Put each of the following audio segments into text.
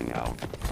going out.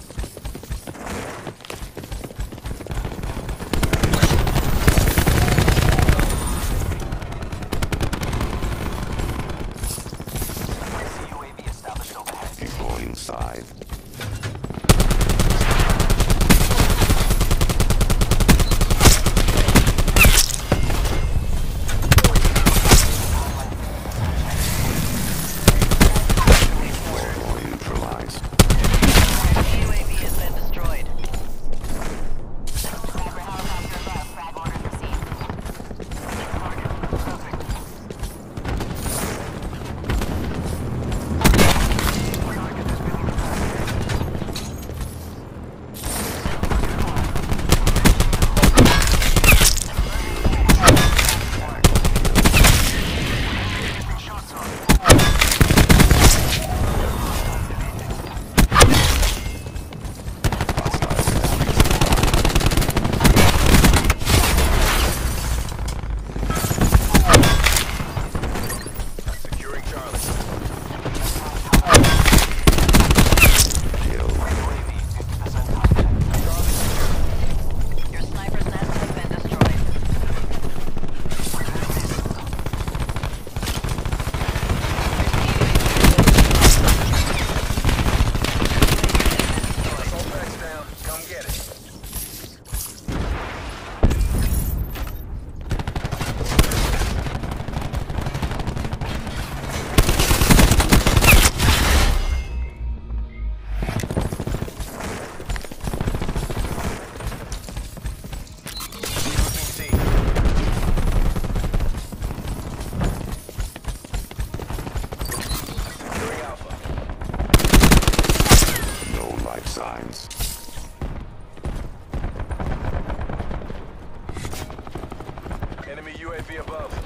signs. Enemy UAV above.